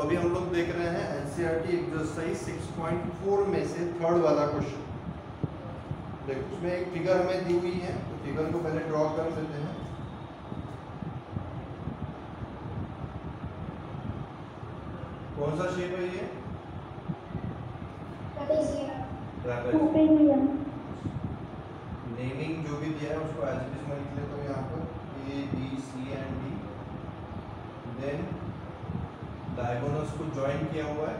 तो अभी हम लोग देख रहे हैं एनसीईआरटी एक्सरसाइज 6.4 में से थर्ड वाला क्वेश्चन देखो उसमें एक फिगर हमें दी हुई है तो फिगर को पहले ड्रॉ कर लेते हैं। कौन सा शेप है ये? नेमिंग जो भी दिया है उसको एज लिख लेता हूँ यहाँ पर। A B C and D then diagonals को ज्वाइन किया हुआ है।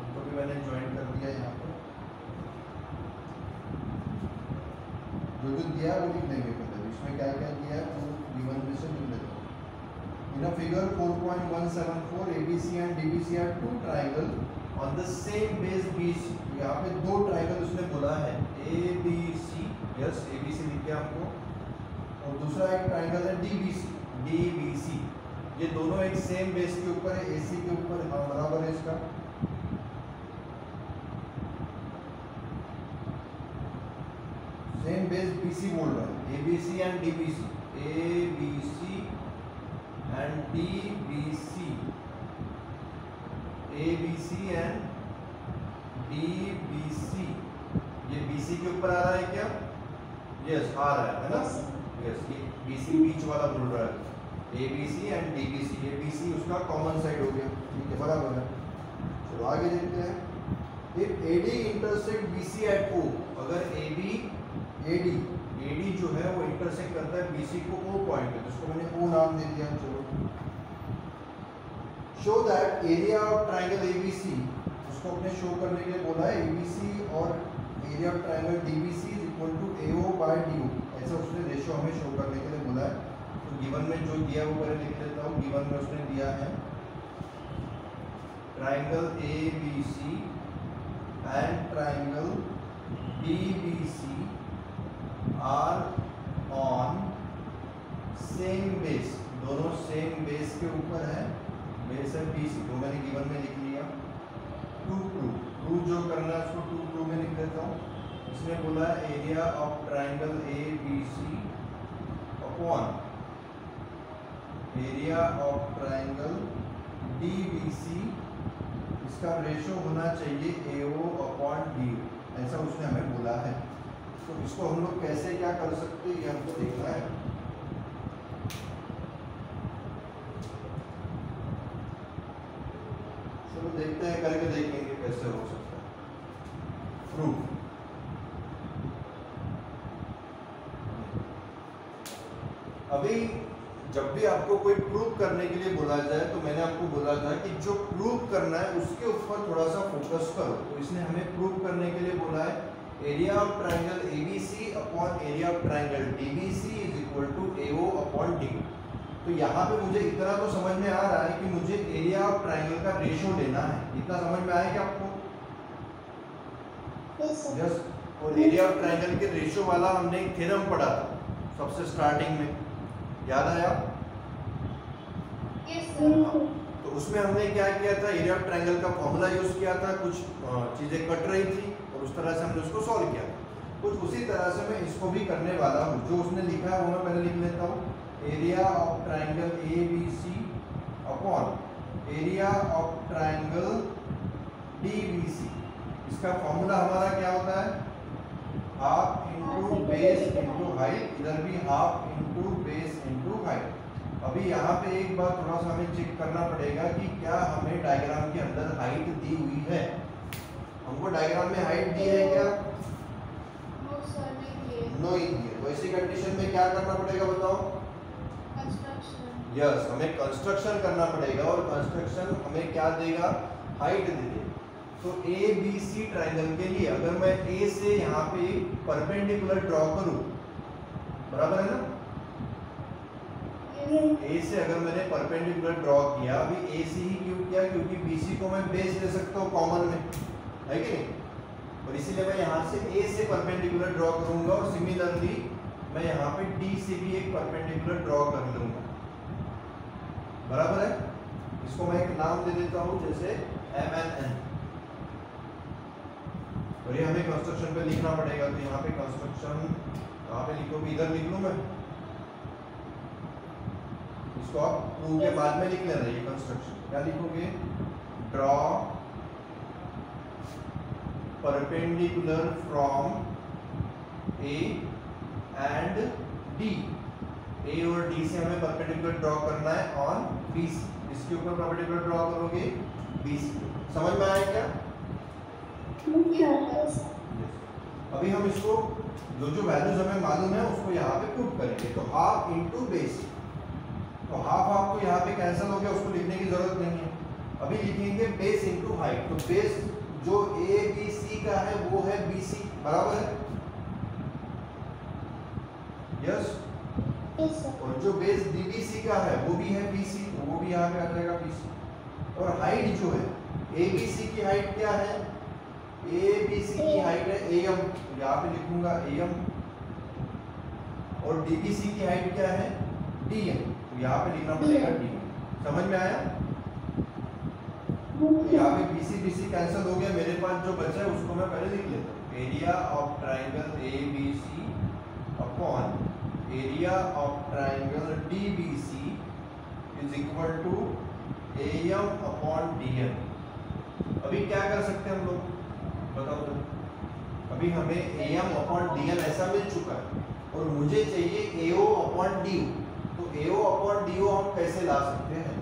उनको भी मैंने ज्वाइन कर दिया यहाँ पर जो जो दिया है वो लिख देंगे पहले। इसमें क्या क्या दिया है वो गिवन में से लिख लेता हूँ in a figure 4.174 ABC and DBC are two triangle on the same base BC यहाँ पे दो ट्राइंगल उसने बोला है। ABC यस ABC लिख दिया हमको। और दूसरा एक ट्राइंगल है DBC DBC ये दोनों एक सेम बेस के ऊपर है एसी के ऊपर हाँ बराबर है इसका। सेम बेस BC बोल रहा है ABC and DBC ABC and DBC ABC and DBC ये बीसी के ऊपर आ रहा है क्या? यस आ रहा है है ना? यस ये BC बीच वाला बोल रहा है। ABC एंड DBC ये BC उसका कॉमन साइड हो गया। ठीक है, बराबर है। चलो, आगे देखते हैं। if AD intersect BC at O अगर AB AD AD जो है, वो इंटरसेक्ट करता है BC को O पॉइंट पे। जिसको मैंने O नाम दे दिया। चलो। Show that area of triangle ABC उसको अपने शो करने के लिए बोला है ABC और area of triangle DBC is equal to AO by DO ऐसा उसने रेशियो हमें शो करने के लिए बोला है। तो गिवन में जो दिया वो पहले लिख लेता हूँ। गिवन में उसने दिया है। Triangle ABC and triangle DBC are on same base दोनों सेम बेस के ऊपर है। बेस है बी सी वो मैंने गिवन में लिख लिया। टू टू टू जो करना है, उसको टू टू में लिख देता हूँ। इसने बोला area of triangle A B C upon area of triangle D B C इसका रेशो होना चाहिए ए ओ अपॉन डी ऐसा उसने हमें बोला है। तो इसको हम लोग कैसे क्या कर सकते हैं, ये हमको देखना है। चलो देखते हैं, करके देखेंगे कैसे हो सकता है प्रूफ अभी जब भी आपको कोई प्रूफ करने के लिए बोला जाए तो मैंने आपको बोला था कि जो प्रूफ करना है उसके ऊपर थोड़ा सा फोकस करो। तो इसने हमें प्रूफ करने के लिए बोला है area of triangle ABC upon area of triangle DBC is equal to AO upon D. तो यहाँ पे मुझे इतना तो समझ में आ रहा है कि मुझे एरिया ऑफ़ ट्रायंगल का रेशियो लेना है। इतना समझ में आया क्या आपको? यस और एरिया ऑफ़ ट्राइंगल के रेशियो वाला हमने एक थ्योरम पढ़ा था सबसे स्टार्टिंग में। याद आया? तो उसमें हमने क्या किया था? एरिया ऑफ़ ट्रायंगल का फॉर्मूला यूज़ किया था। कुछ चीज़ें कट रही थी और उस तरह से हमने उसको सॉल्व किया कुछ उसी तरह से मैं इसको भी करने वाला हूँ। जो उसने लिखा है वो मैं पहले लिख लेता हूँ। Area of triangle A B C upon area of triangle D B C इसका फॉर्मूला हमारा क्या होता है? Half into base into height इधर भी हाफ़ इंटू बेस अभी यहाँ पे एक बार थोड़ा सा हमें चेक करना पड़ेगा कि क्या हमें डायग्राम के अंदर हाइट दी हुई है। हमको डायग्राम में हाइट दी है क्या? नो दी है। तो ऐसी कंडीशन में क्या करना पड़ेगा बताओ? यस हमें कंस्ट्रक्शन करना पड़ेगा और कंस्ट्रक्शन हमें क्या देगा? हाइट दे देगा। तो ए बी सी ट्राइंगल के लिए अगर मैं ए से यहाँ पे परपेंडिकुलर ड्रॉ करूँ बराबर है ना? ए से अगर मैंने परपेंडिकुलर ड्रॉ किया, अभी ए से ही क्यों किया, क्योंकि बी सी को मैं बेस ले सकता हूँ कॉमन में। है कि नहीं? और इसीलिए मैं यहाँ से ए से परपेंडिकुलर ड्रॉ करूँगा और सिमिलरली मैं यहाँ पे डी से भी एक परपेंडिकुलर ड्रॉ कर लूँगा। बराबर है? इसको मैं एक नाम दे देता हूँ, जैसे एम एन एन और ये हमें कंस्ट्रक्शन पे लिखना पड़ेगा तो यहाँ पे कंस्ट्रक्शन कहाँ पे लिखोगे इधर लिख लूँ मैं? इसको आप प्रूव के बाद में लिख लेना कंस्ट्रक्शन क्या लिखोगे? Draw perpendicular from A and D A और डी से हमें परपेंडिकुलर ड्रॉ करना है ऑन बी सी। इसके ऊपर परपेंडिकुलर ड्रॉ करोगे? B C. समझ में आया क्या? अभी हम इसको, जो जो वैल्यूज़ हमें मालूम है, उसको यहाँ पे पुट करेंगे। तो हाफ़ इंटू बेस तो हाफ़ हाफ़ तो यहाँ पे कैंसिल हो गया उसको लिखने की ज़रूरत नहीं है। अभी लिखेंगे बेस इंटू हाइट तो बेस जो ए बी सी का है वो है बी सी बराबर है? यस और जो बेस डीबीसी का है वो भी है बीसी तो वो भी यहाँ पे आ जाएगा बीसी और हाइट जो है एबीसी की हाइट क्या है? ए बी सी की हाइट है ए एम तो यहाँ पे लिखूँगा ए एम और डी बी सी की हाइट क्या है? डी एम तो यहाँ पे लिखना पड़ेगा डी समझ में आया? यहाँ पे B C B C cancel हो गया, मेरे पास जो बचा है उसको मैं पहले लिख लेता हूँ। Area of triangle A B C upon area of triangle D B C is equal to A M upon D M अभी क्या कर सकते हैं हम लोग? बताओ तो। अभी हमें A M upon D M ऐसा मिल चुका है और मुझे चाहिए ए ओ अपॉन डी तो ए ओ अपॉन डी ओ हम कैसे ला सकते हैं?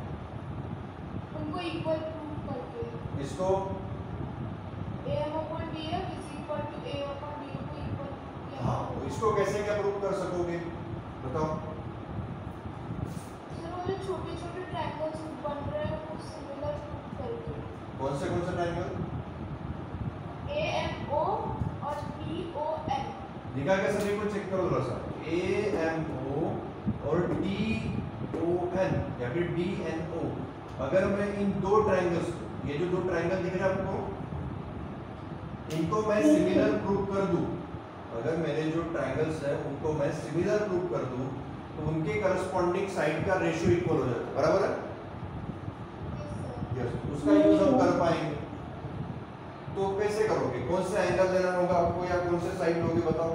उनको इक्वल प्रूव करके। इसको? A m upon d f is equal to a upon को इक्वल हाँ तो इसको कैसे क्या प्रूव कर सकोगे? बताओ। सर वो जो छोटे छोटे ट्रायंगल्स बन रहे हैं वो सिमिलर प्रूव करके। कौन से कौन से ट्रायंगल a m o और b o n लिखा क्या सभी को चेक करो थोड़ा सा। ए एम ओ और डी ओ एन या फिर डी एन ओ अगर मैं इन दो ट्रायंगल्स ये जो दो ट्रायंगल दिख रहे हैं आपको इनको मैं सिमिलर प्रूव कर दूँ। अगर मेरे जो ट्रायंगल्स है उनको मैं सिमिलर प्रूव कर दूँ तो उनके करस्पॉन्डिंग साइड का रेशियो इक्वल हो जाता है। बराबर है? यस उसका यूज़ हम कर पाएँगे। तो कैसे करोगे? कौन से एंगल लेना होगा आपको या कौन से साइड लोगे बताओ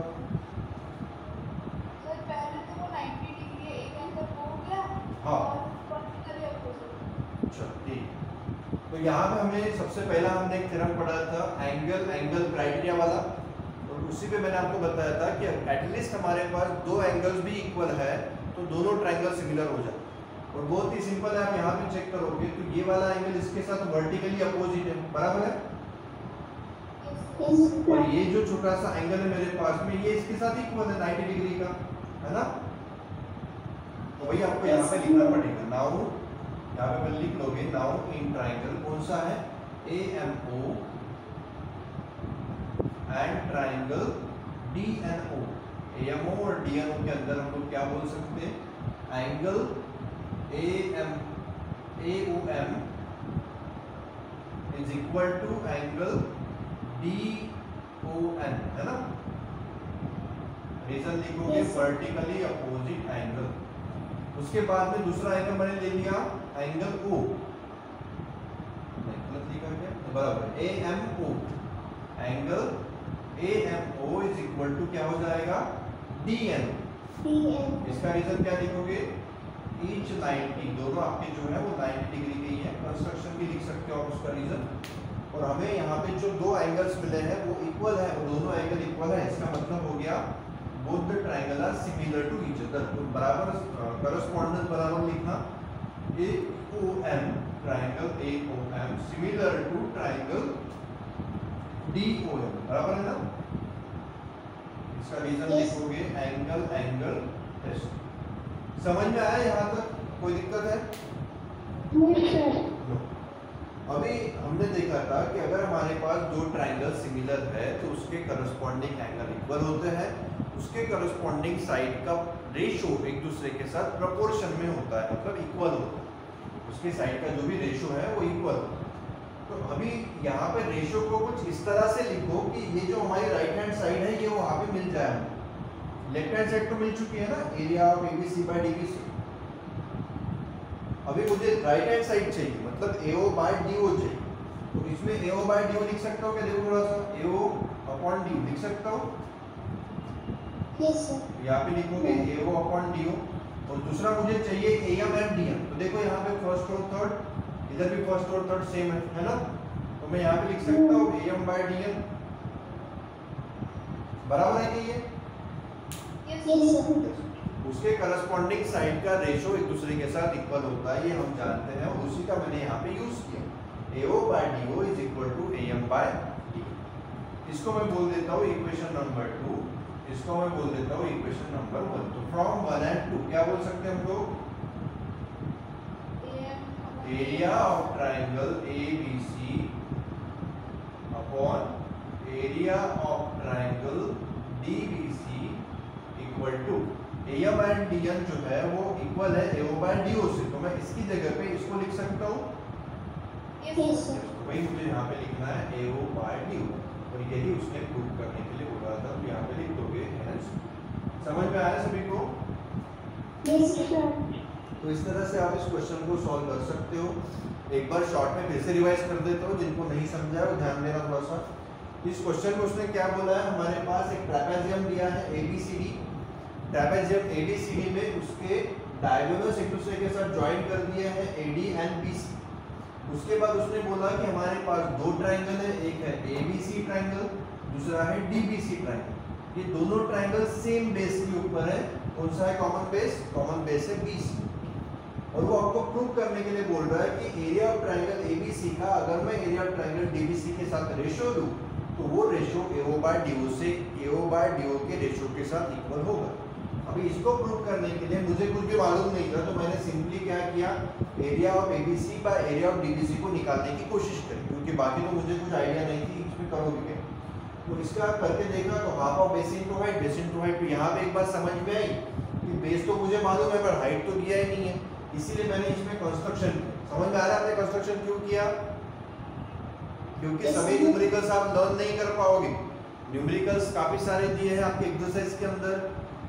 सर पहले तो वो 90 डिग्री है एक एंगल वो हो गया हाँ। और वर्टिकली अपोजिट अच्छा ठीक तो यहाँ पे हमने सबसे पहला हमने एक थ्योरम पढ़ा था एंगल एंगल क्राइटेरिया वाला। और उसी पे मैंने आपको बताया था कि एटलीस्ट हमारे पास दो एंगल्स भी इक्वल है तो दोनों ट्रायंगल सिमिलर हो जाए और बहुत ही सिंपल है, आप यहाँ पे चेक करोगे तो ये वाला एंगल इसके साथ वर्टिकली अपोजिट है। बराबर है? और ये जो छोटा सा एंगल है मेरे पास में, ये इसके साथ इक्वल है 90 डिग्री का, है ना? तो वही आपको यहाँ पे लिखना पड़ेगा। नाउ यहाँ पे पहले लिख लोगे नाउ इन ट्राइंगल कौन सा है? A M O and triangle D N O A M O और डी एन ओ के अंदर हम लोग क्या बोल सकते हैं? Angle A M A O M is equal to angle D O N है ना? रीजन लिखोगे वर्टिकली अपोजिट एंगल उसके बाद में दूसरा एंगल मैंने ले लिया। एंगल ओ गलत लिखा क्या? बराबर A M O angle A M O is equal to क्या हो जाएगा? डी एन इसका रीजन क्या लिखोगे ईच 90 दोनों आपके जो है वो 90 डिग्री के ही है। कंस्ट्रक्शन भी लिख सकते हो आप उसका रीजन और हमें यहाँ पे जो दो एंगल्स मिले हैं वो इक्वल है। वो दोनों एंगल इक्वल है। इसका मतलब हो गया both the triangle are similar to each other तो बराबर करस्पॉन्डेंस बराबर लिखना। A O M triangle A O M similar to triangle D O M बराबर है ना? इसका रीजन. लिखोगे एंगल एंगल टेस्ट समझ में आया यहाँ तक? कोई दिक्कत है। अभी हमने देखा था कि अगर हमारे पास दो ट्राइंगल सिमिलर है तो उसके करस्पॉन्डिंग एंगल इक्वल होते हैं। उसके करस्पॉन्डिंग साइड का रेशो एक दूसरे के साथ प्रपोर्शन में होता है मतलब इक्वल होता है। उसके साइड का जो भी रेशो है वो इक्वल तो अभी यहाँ पे रेशो को कुछ इस तरह से लिखो कि ये जो हमारी राइट हैंड साइड है ये वहाँ पे मिल जाए लेफ़्ट हैंड साइड तो मिल चुकी है ना? Area of ABC by DBC अभी मुझे राइट हैंड साइड चाहिए मतलब AO बाय DO चाहिए. तो इसमें AO बाय DO लिख सकता हूँ क्या? देखो थोड़ा सा. AO अपॉन D लिख सकता हूँ? यहाँ पे लिखोगे AO अपॉन DO और दूसरा मुझे चाहिए AM एंड DM तो देखो यहाँ पे फ़र्स्ट और थर्ड इधर भी फ़र्स्ट और थर्ड सेम है है ना? तो मैं यहाँ पे लिख सकता हूँ A M by D M बराबर है कि ये? उसके करस्पॉन्डिंग साइड का रेशो एक दूसरे के साथ इक्वल होता है ये हम जानते हैं और उसी का मैंने यहाँ पे यूज़ किया। AO by DO is equal to A M by D इसको मैं बोल देता हूँ इक्वेशन नंबर टू इसको मैं बोल देता हूँ इक्वेशन नंबर वन तो फ्रॉम वन एंड टू क्या बोल सकते हैं हम लोग? Area of triangle ABC upon area of triangle D B C equal to AM and DN जो है वो इक्वल है AO बाय DO से. तो मैं इसकी जगह पे इसको लिख सकता हूँ? तो वही मुझे यहाँ पे लिखना है AO बाय DO और यही उसने प्रूव करने के लिए यहाँ पे लिख दोगे hence समझ में आया सभी को? तो इस तरह से आप इस क्वेश्चन को सॉल्व कर सकते हो। एक बार शॉर्ट में फिर से रिवाइज कर देता हूँ जिनको नहीं समझा वो ध्यान देना थोड़ा सा इस क्वेश्चन में उसने क्या बोला है? हमारे पास एक ट्रेपेजियम दिया है एबीसीडी ट्रेपेजियम एबीसीडी में उसके डायगोनल्स एक दूसरे के साथ ज्वाइन कर दिए हैं एडी एंड बीसी उसके बाद उसने बोला कि हमारे पास दो ट्रायंगल है एक है एबीसी ट्रायंगल दूसरा है डीबीसी ट्रायंगल ये दोनों ट्राइंगल सेम बेस के ऊपर है। कौन सा है? कॉमन बेस कॉमन बेस है बीसी और वो आपको प्रूव करने के लिए बोल रहा है कि एरिया ऑफ़ ट्रायंगल एबीसी का अगर मैं एरिया ऑफ़ ट्रायंगल डीबीसी के साथ रेशियो लूँ तो वो रेशियो एओ बाय डीओ से एओ बाय डीओ के रेशियो के साथ इक्वल होगा। अभी इसको प्रूव करने के लिए मुझे कुछ भी मालूम नहीं था तो मैंने सिंपली क्या किया? Area of ABC by area of DBC को निकालने की कोशिश करी, क्योंकि बाकी तो मुझे कुछ आइडिया नहीं थी। इसमें करोगे तो इसका करके देखा तो half of base into height base into height तो यहाँ पे एक बात समझ में आई कि बेस तो मुझे मालूम है पर हाइट तो दिया ही नहीं है। इसीलिए मैंने इसमें कंस्ट्रक्शन समझ में आ रहा है आपने कंस्ट्रक्शन क्यों किया? क्योंकि सभी. न्यूमेरिकल्स आप लर्न नहीं कर पाओगे। न्यूमेरिकल्स काफ़ी सारे दिए हैं आपके एक्सरसाइज के अंदर।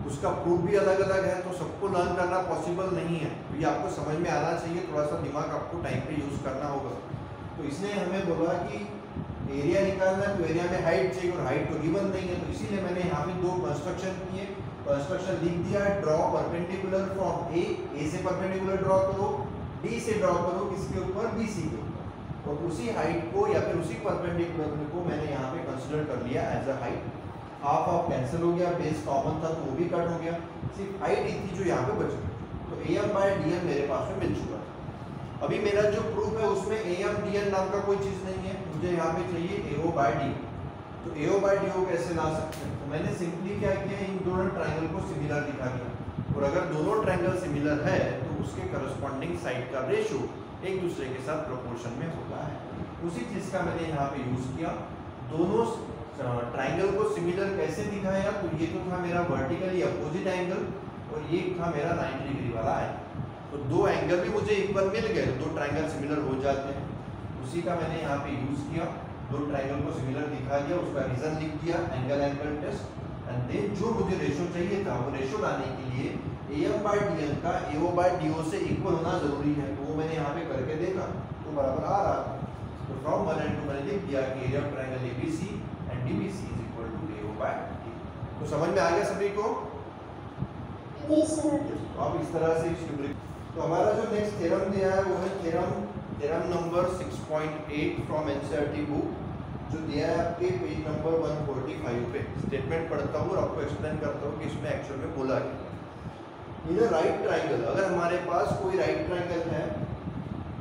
उसका प्रूफ भी अलग अलग है तो सबको लर्न करना पॉसिबल नहीं है। तो ये आपको समझ में आना चाहिए थोड़ा सा दिमाग आपको टाइम पे यूज़ करना होगा। तो इसने हमें बोला कि एरिया निकालना है तो एरिया में हाइट चाहिए और हाइट तो गिवन नहीं है तो इसीलिए मैंने यहाँ पे दो कंस्ट्रक्शन किए। कंस्ट्रक्शन लिख दिया draw perpendicular from A A से परपेंडिकुलर ड्रॉ करो डी से ड्रॉ करो किसके ऊपर बी सी के और उसी हाइट को या फिर उसी परपेंडिकुलर को मैंने यहाँ पे कंसिडर कर लिया as a height half half cancel हो गया बेस कॉमन था तो वो भी कट हो गया। सिर्फ़ हाइट ही थी जो यहाँ पे बच। गई तो A M by D M मेरे पास में मिल चुका था। अभी मेरा जो प्रूफ है, उसमें ए एम डी एन नाम का कोई चीज़ नहीं है। मुझे यहाँ पे चाहिए ए ओ बाय डी तो ए ओ बाय डी ओ कैसे ला सकते हैं? तो मैंने सिंपली क्या किया, इन दोनों ट्रायंगल को सिमिलर दिखा दिया। और अगर दोनों ट्रायंगल सिमिलर है तो उसके करस्पॉन्डिंग साइड का रेशो एक दूसरे के साथ प्रोपोर्शन में होता है। उसी चीज़ का मैंने यहाँ पे यूज़ किया। दोनों ट्रायंगल को सिमिलर कैसे दिखाया? तो ये तो था मेरा वर्टिकली अपोजिट एंगल और ये था मेरा 90 डिग्री वाला एंगल तो दो एंगल भी मुझे इक्वल मिल गए दो ट्राइंगल सिमिलर हो जाते हैं। उसी का मैंने यहाँ पे यूज़ किया। दो ट्रायंगल को सिमिलर दिखा दिया उसका रीज़न लिख दिया angle angle test and then जो मुझे रेशो चाहिए था वो रेशो लाने के लिए A M by D M का A O by D O से इक्वल होना ज़रूरी है। तो वो मैंने यहाँ पे करके देखा तो बराबर आ रहा। था तो फ्रॉम वन एंड टू मैंने लिख दिया कि area of triangle A B C and D B C is equal to A O by D तो समझ में आ गया सभी को? तो आप इस तरह से इस तो हमारा जो नेक्स्ट थ्योरम दिया है वो है theorem theorem number 6.8 from NCERT book जो दिया है आपके पेज नंबर 145 पे। स्टेटमेंट पढ़ता हूँ और आपको एक्सप्लेन करता हूँ कि इसमें एक्चुअल में बोला क्या इन राइट ट्रायंगल अगर हमारे पास कोई राइट ट्रायंगल है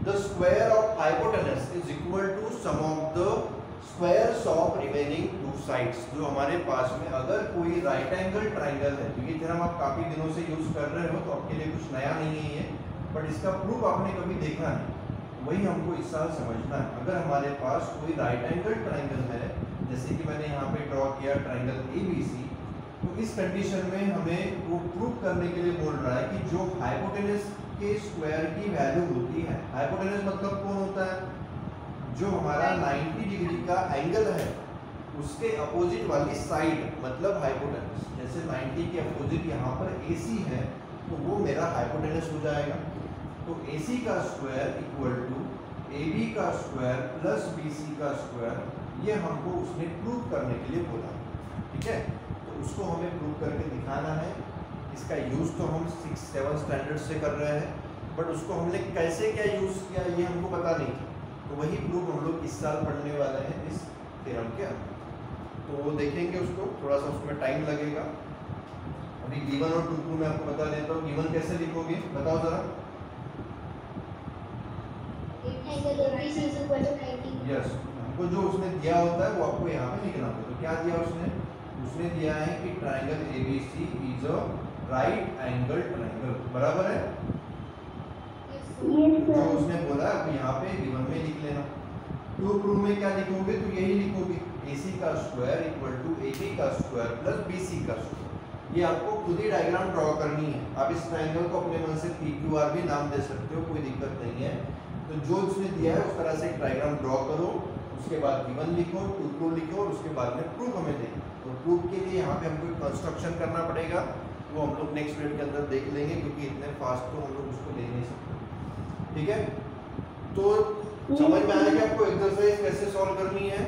the square of hypotenuse is equal to sum of the squares of remaining two sides जो हमारे पास में अगर कोई राइट एंगल ट्राइंगल है तो ये आप काफ़ी दिनों से यूज़ कर रहे हो तो आपके लिए कुछ नया नहीं है बट इसका प्रूफ आपने कभी देखा नहीं। वही हमको इस साल समझना है। अगर हमारे पास कोई राइट एंगल ट्राइंगल है, जैसे कि मैंने यहाँ पे ड्रॉ किया ट्राइंगल ए बी सी तो इस कंडीशन में हमें वो प्रूव करने के लिए बोल रहा है कि जो हाइपोटेनस के स्क्वायर की वैल्यू होती है हाइपोटेनस मतलब कौन होता है? जो हमारा 90 डिग्री का एंगल है, उसके अपोजिट वाली साइड मतलब हाइपोटेनस जैसे 90 के अपोजिट यहाँ पर AC है तो वो मेरा हाइपोटेनस हो जाएगा। तो ए सी का square equal to A B का स्क्वायर प्लस बी सी का स्क्वायर ये हमको उसने प्रूव करने के लिए बोला। ठीक है? तो उसको हमें प्रूव करके दिखाना है। इसका यूज़ तो हम सिक्स सेवन स्टैंडर्ड से कर रहे हैं बट उसको हमने कैसे क्या यूज़ किया, ये हमको पता नहीं था। तो वही प्रूफ हम लोग इस साल पढ़ने वाले हैं, इस थ्योरम के अंदर। तो वो देखेंगे उसको थोड़ा सा उसमें टाइम लगेगा। अभी गिवन और टू टू मैं आपको बता देता हूँ। गिवन कैसे लिखोगे? बताओ ज़रा। Angle ABC is equal to 90. Yes हमको जो उसने दिया होता है वो आपको यहाँ पे लिखना होता। है तो क्या दिया उसने? उसने दिया है कि triangle ABC is a right angle triangle बराबर है? जो उसने बोला है अब यहाँ पे गिवन में लिख लेना। टू प्रूव में क्या लिखोगे? तो यही लिखोगे। ए सी का स्क्वायर इक्वल टू AB का स्क्वायर प्लस BC का स्क्वायर ये आपको खुद ही डायग्राम ड्रॉ करनी है। आप इस ट्राइंगल को अपने मन से पी क्यू आर भी नाम दे सकते हो कोई दिक्कत नहीं है। तो जो उसने दिया है उस तरह से एक डायग्राम ड्रॉ करो उसके बाद गिवन लिखो टू प्रूव लिखो और उसके बाद में प्रूफ हमें दें। तो प्रूफ के लिए यहाँ पे हमको एक कंस्ट्रक्शन करना पड़ेगा वो हम लोग नेक्स्ट पीरियड के अंदर देख लेंगे क्योंकि इतने फास्ट तो हम लोग उसको ले नहीं सकते। ठीक है? तो समझ में आया कि आपको एक्सरसाइज कैसे सॉल्व करनी है.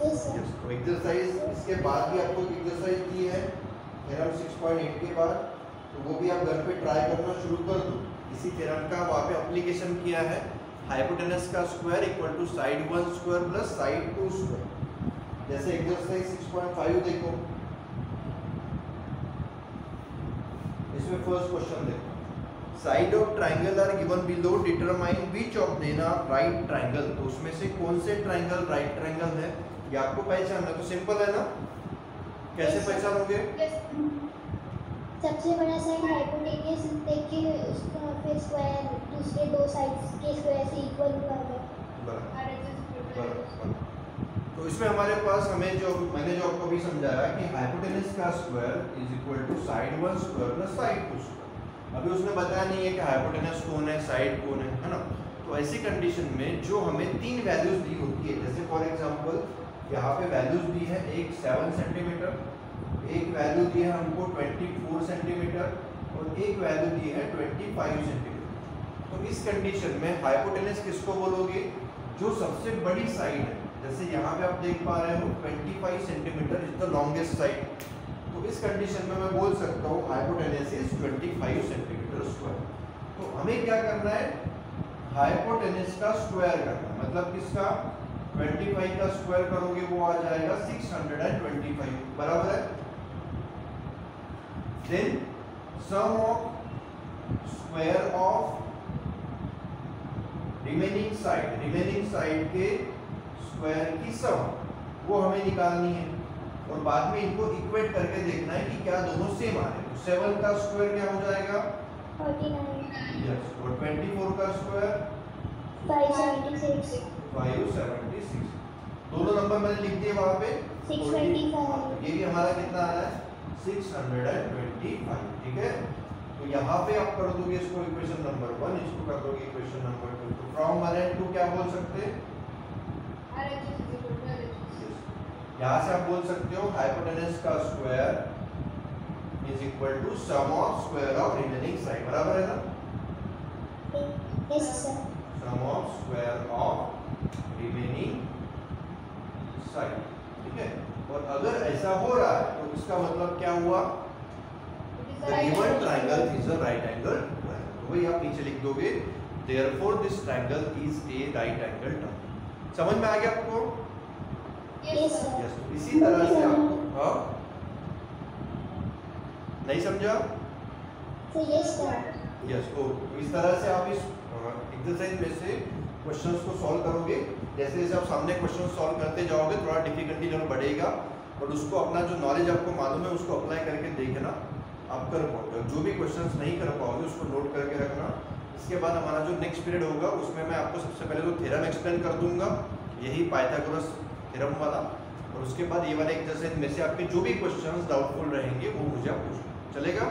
Yes, तो एक्सरसाइज इसके बाद भी आपको एक्सरसाइज दी है थ्योरम 6.8 के बाद तो वो भी आप घर पे ट्राई करना शुरू कर दो। इसी थ्योरम का वहाँ पे एप्लीकेशन किया है। हाइपोटेनस का square equal to side one square plus side two square जैसे एक्सरसाइज 6.5 देखो। इसमें फ़र्स्ट क्वेश्चन देखो। Side of triangle are given below determine which of then are right triangle तो उसमें से कौन से ट्राइंगल राइट ट्राइंगल है? ये आपको पहचानना तो सिंपल है ना? कैसे पहचानोगे. सबसे बड़ा साइड हाइपोटेनस देखिए उसका फिर स्क्वायर दूसरे दो साइड्स के स्क्वायर से इक्वल to बराबर। तो इसमें हमारे पास हमें जो मैंने जो आपको अभी समझाया कि हाइपोटेनस का square is equal to side one square plus side two square अभी उसने बताया नहीं है कि हाइपोटेनस कौन है साइड कौन है है ना? तो ऐसी कंडीशन में जो हमें तीन वैल्यूज़ दी होती है जैसे फॉर एग्जांपल यहाँ पे वैल्यूज़ दी है एक सेवन सेंटीमीटर एक वैल्यू दी है हमको ट्वेंटी फोर सेंटीमीटर और एक वैल्यू दी है ट्वेंटी फाइव सेंटीमीटर तो इस कंडीशन में हाइपोटेनस किसको बोलोगे? जो सबसे बड़ी साइड है। जैसे यहाँ पे आप देख पा रहे हो 25 centimetre is the longest side तो इस कंडीशन में मैं बोल सकता हूँ हाइपोटेनस इज़ 25 सेंटीमीटर स्क्वायर तो हमें क्या करना है? हाइपोटेनस का स्क्वायर करना। मतलब किसका? 25 का स्क्वायर करोगे वो आ जाएगा 625 बराबर है? Then sum of square of remaining side remaining side के स्क्वायर की सम वो हमें निकालनी है। और बाद में इनको इक्वेट करके देखना है कि क्या दोनों सेम आ रहे हैं। तो सेवन का स्क्वायर क्या हो जाएगा? 49 यस और ट्वेंटी फोर का स्क्वायर 576 फाइव सेवेंटी सिक्स दोनों नंबर मैंने लिख दिए वहाँ पे। 625 तो ये भी हमारा कितना आ रहा है? Six hundred and twenty five ठीक है? तो यहाँ पे आप कर दोगे इसको इक्वेशन नंबर वन इसको कर दोगे इक्वेशन नंबर टू तो फ्रॉम वन एंड टू क्या बोल सकते हैं. यहाँ से आप बोल सकते हो हाइपोटेनस का square is equal to sum of square of remaining side बराबर है ना? Sum of square of remaining side ठीक है? और अगर ऐसा हो रहा है तो इसका मतलब क्या हुआ? Triangle is a right angle. triangle. तो वही आप नीचे लिख दोगे therefore this triangle is a right angle triangle समझ में आ गया आपको? Yes, Yes. यस तो इसी तरह से आपको हाँ? नहीं समझा? यस सर यस तो इस तरह से आप इस एक्सरसाइज में से क्वेश्चंस को सॉल्व करोगे। जैसे जैसे आप सामने क्वेश्चन सॉल्व करते जाओगे थोड़ा डिफिकल्टी ज़रूर बढ़ेगा और उसको अपना जो नॉलेज आपको मालूम है उसको अप्लाई करके देखना। आप कर पाओगे जो भी क्वेश्चंस नहीं कर पाओगे, उसको नोट करके रखना। इसके बाद हमारा जो नेक्स्ट पीरियड होगा, उसमें मैं आपको सबसे पहले तो थेरम एक्सप्लेन कर दूँगा, यही पाइथागोरस थेरम वाला। और उसके बाद ये वाले एक्सरसाइज में से आपके जो भी क्वेश्चंस डाउटफुल रहेंगे, वो मुझे आप चलेगा?